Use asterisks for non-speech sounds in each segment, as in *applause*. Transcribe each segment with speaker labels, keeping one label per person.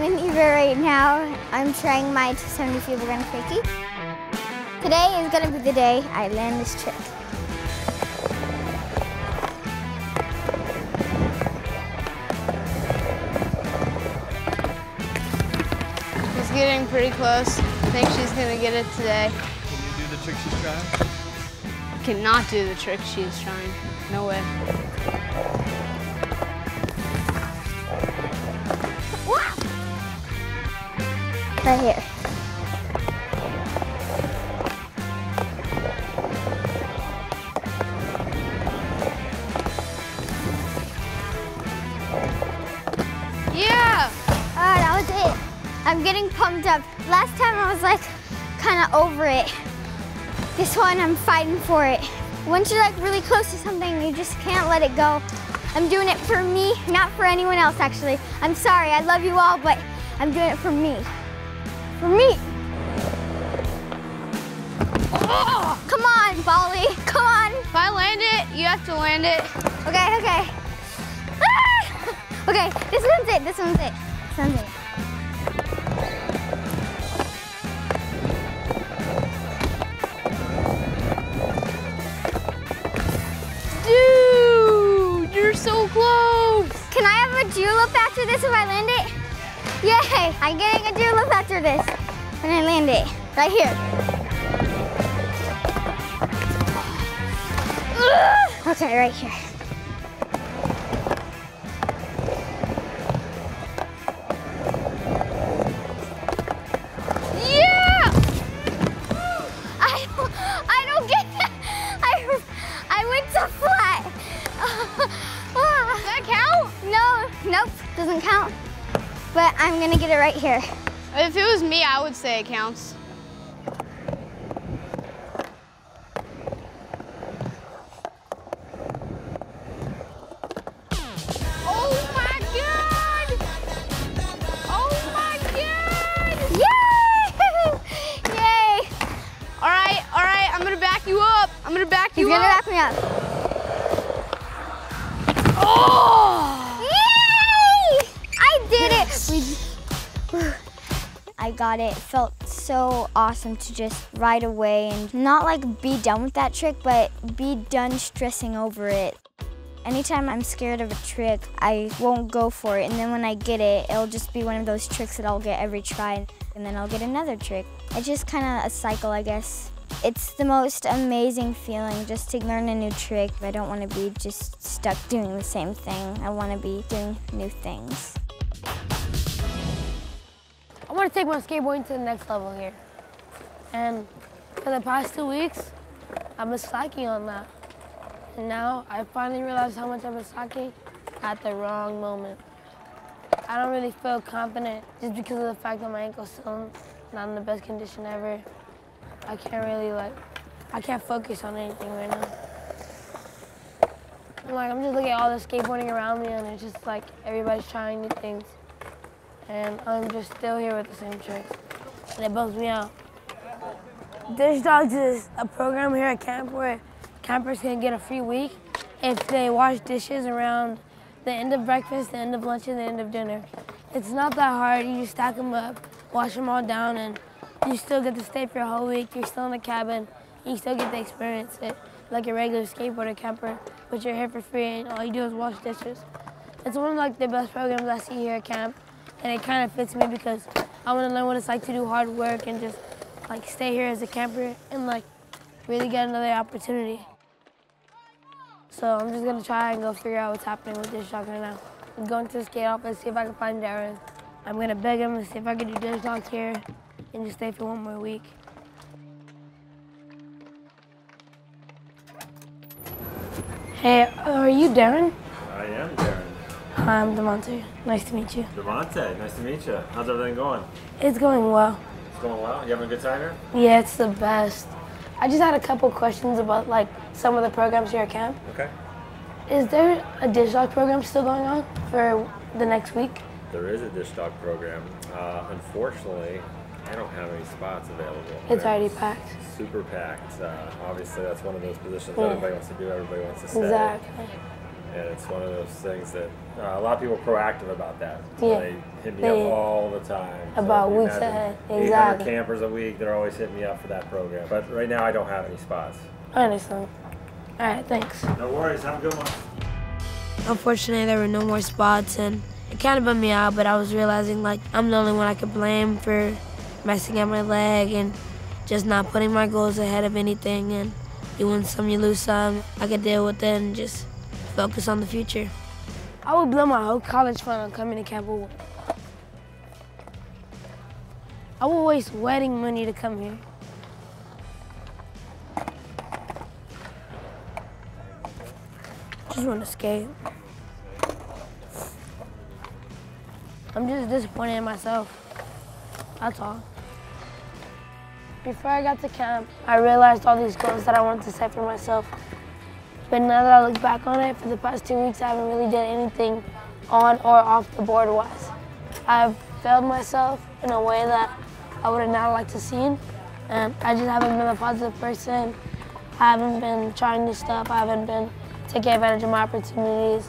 Speaker 1: I'm in Eva right now. I'm trying my 270 feeble fakie. Today is gonna be the day I land this trick.
Speaker 2: She's getting pretty close. I think she's gonna get it today.
Speaker 3: Can you do the trick she's trying?
Speaker 2: Cannot do the trick she's trying. No way.
Speaker 1: Right here.
Speaker 2: Yeah!
Speaker 1: Ah, that was it. I'm getting pumped up. Last time I was like kind of over it. This one I'm fighting for it. Once you're like really close to something, you just can't let it go. I'm doing it for me, not for anyone else actually. I'm sorry, I love you all, but I'm doing it for me. For me. Oh, come on, Bali, come on.
Speaker 2: If I land it, you have to land it.
Speaker 1: Okay, okay. Ah! *laughs* Okay, this one's it, this one's it. This one's it.
Speaker 2: Dude, you're so close.
Speaker 1: Can I have a julep after this if I land it? Yay, I'm getting a julep after this when I land it. Right here. Okay, right here.
Speaker 2: Yeah!
Speaker 1: I I don't get it. I, I went flat. *laughs*
Speaker 2: Does that count?
Speaker 1: No, nope, doesn't count. But I'm gonna get it right here.
Speaker 2: If it was me, I would say it counts. Oh my god! Oh my god! *laughs*
Speaker 1: Yay! Yay!
Speaker 2: All right, all right, I'm gonna back you up. I'm gonna back you up.
Speaker 1: He's gonna back me up. Got it. It felt so awesome to just ride away and not like be done with that trick, but be done stressing over it. Anytime I'm scared of a trick, I won't go for it. And then when I get it, it'll just be one of those tricks that I'll get every try. And then I'll get another trick. It's just kind of a cycle, I guess. It's the most amazing feeling just to learn a new trick. I don't want to be just stuck doing the same thing. I want to be doing new things.
Speaker 4: I want to take my skateboarding to the next level here. And for the past two weeks, I've been slacking on that. And now I finally realized how much I've been slacking at the wrong moment. I don't really feel confident just because of the fact that my ankle's still not in the best condition ever. I can't really like, I can't focus on anything right now. I'm like, I'm just looking at all the skateboarding around me and it's just like everybody's trying new things and I'm just still here with the same tricks. And it bums me out. Dish Dogs is a program here at camp where campers can get a free week if they wash dishes around the end of breakfast, the end of lunch, and the end of dinner. It's not that hard. You just stack them up, wash them all down, and you still get to stay for a whole week. You're still in the cabin. You still get to experience it like a regular skateboarder camper, but you're here for free and all you do is wash dishes. It's one of like the best programs I see here at camp, and it kind of fits me because I want to learn what it's like to do hard work and just like stay here as a camper and like really get another opportunity. So I'm just gonna try and go figure out what's happening with this right now. I'm going to the skate office, see if I can find Darren. I'm gonna beg him to see if I can do Dish Dog here and just stay for one more week. Hey, are you Darren?
Speaker 5: I am Darren.
Speaker 4: Hi, I'm Damonte. Nice to meet you.
Speaker 5: Damonte, nice to meet you. How's everything going?
Speaker 4: It's going well.
Speaker 5: It's going well? You having a good time here?
Speaker 4: Yeah, it's the best. I just had a couple questions about like some of the programs here at camp.
Speaker 5: Okay.
Speaker 4: Is there a dish dog program still going on for the next week?
Speaker 5: There is a dish dog program. Uh, unfortunately, I don't have any spots available.
Speaker 4: It's already packed.
Speaker 5: Super packed. Uh, obviously, that's one of those positions
Speaker 4: Yeah.
Speaker 5: everybody wants to do. Everybody wants to stay.
Speaker 4: Exactly.
Speaker 5: And it's one of those things that uh, a lot of people are proactive about that.
Speaker 4: Yeah.
Speaker 5: They hit me
Speaker 4: They-
Speaker 5: up all the time.
Speaker 4: About
Speaker 5: if you
Speaker 4: weeks
Speaker 5: imagine
Speaker 4: ahead. Exactly.
Speaker 5: campers a week, they're always hitting me up for that program. But right now, I don't have any spots.
Speaker 4: I understand. All right, thanks.
Speaker 5: No worries. Have a good one.
Speaker 4: Unfortunately, there were no more spots, and it kind of bummed me out. But I was realizing like I'm the only one I could blame for messing up my leg and just not putting my goals ahead of anything. And you win some, you lose some. I could deal with it and just focus on the future. I would blow my whole college fund on coming to Camp. I would waste wedding money to come here. Just want to skate. I'm just disappointed in myself. That's all. Before I got to camp, I realized all these goals that I wanted to set for myself. But now that I look back on it, for the past two weeks, I haven't really done anything on or off the board wise. I've failed myself in a way that I would have not liked to see. And I just haven't been a positive person. I haven't been trying new stuff. I haven't been taking advantage of my opportunities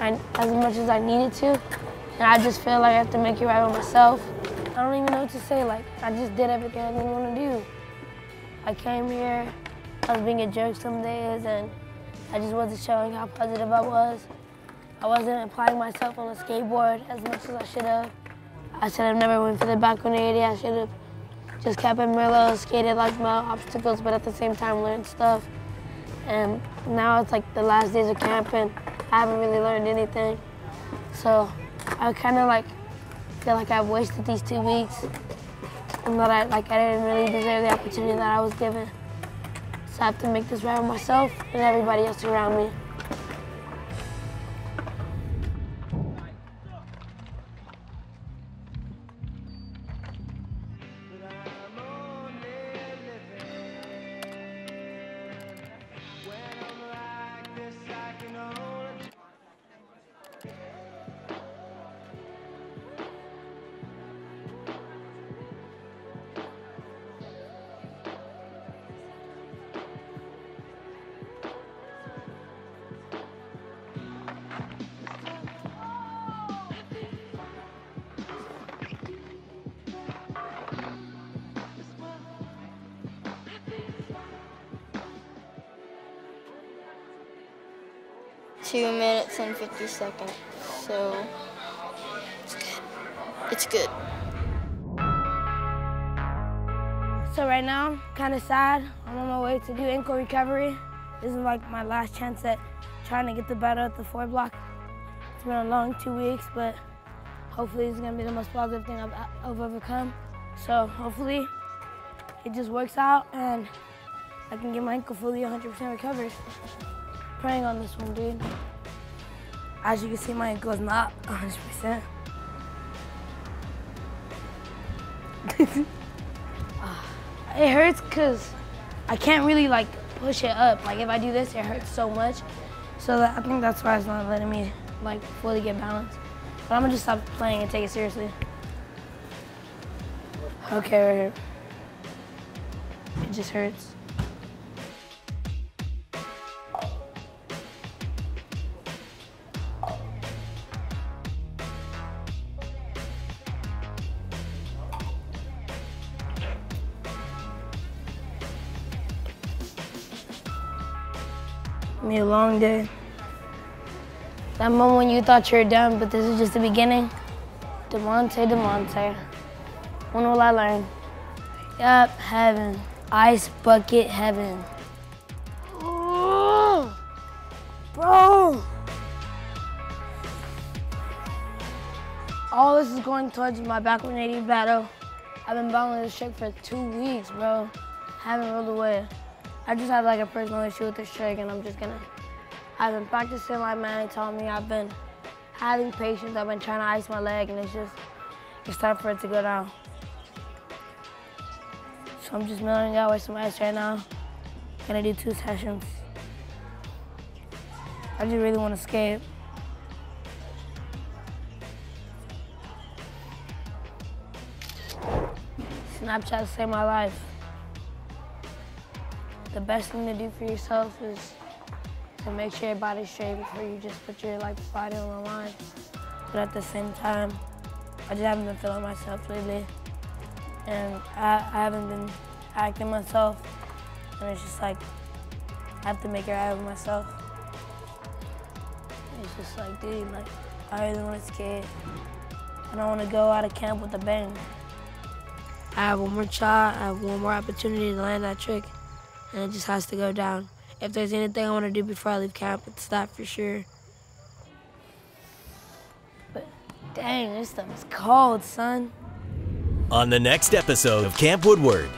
Speaker 4: as much as I needed to. And I just feel like I have to make it right with myself. I don't even know what to say. Like, I just did everything I didn't want to do. I came here, I was being a jerk some days, and I just wasn't showing how positive I was. I wasn't applying myself on the skateboard as much as I should have. I should have never went for the back 180. I should have just kept it mellow, skated like my obstacles, but at the same time learned stuff. And now it's like the last days of camp, and I haven't really learned anything. So I kind of like feel like I've wasted these two weeks, and that I like I didn't really deserve the opportunity that I was given. So I have to make this right with myself and everybody else around me.
Speaker 6: Two minutes and 50 seconds. So it's good.
Speaker 4: So right now, I'm kind of sad. I'm on my way to do ankle recovery. This is like my last chance at trying to get the better at the four block. It's been a long two weeks, but hopefully it's gonna be the most positive thing I've, I've overcome. So hopefully it just works out and I can get my ankle fully 100% recovered. Praying on this one, dude. As you can see, my ankle is not 100%. *laughs* It hurts because I can't really like push it up. Like if I do this, it hurts so much. So that, I think that's why it's not letting me like fully get balanced. But I'm gonna just stop playing and take it seriously. Okay, right here. It just hurts. Be a long day. That moment when you thought you were done, but this is just the beginning. Damonte, Damonte. When will I learn? Yep, heaven. Ice bucket heaven. Ooh, bro. All this is going towards my back 180 battle. I've been battling this trick for two weeks, bro. Haven't rolled away. I just have like a personal issue with this trick, and I'm just gonna. I've been practicing like Manny taught me. I've been having patience. I've been trying to ice my leg, and it's just it's time for it to go down. So I'm just milling out with some ice right now. Gonna do two sessions. I just really want to skate. Snapchat saved my life. The best thing to do for yourself is to make sure your body's straight before you just put your like body on the line. But at the same time, I just haven't been feeling myself lately, and I, I haven't been acting myself, and it's just like I have to make it right with myself. It's just like, dude, like I really want to skate. I don't want to go out of camp with a bang. I have one more shot, I have one more opportunity to land that trick, and it just has to go down. If there's anything I want to do before I leave camp, it's that for sure. But dang, this stuff is cold, son.
Speaker 7: On the next episode of Camp Woodward,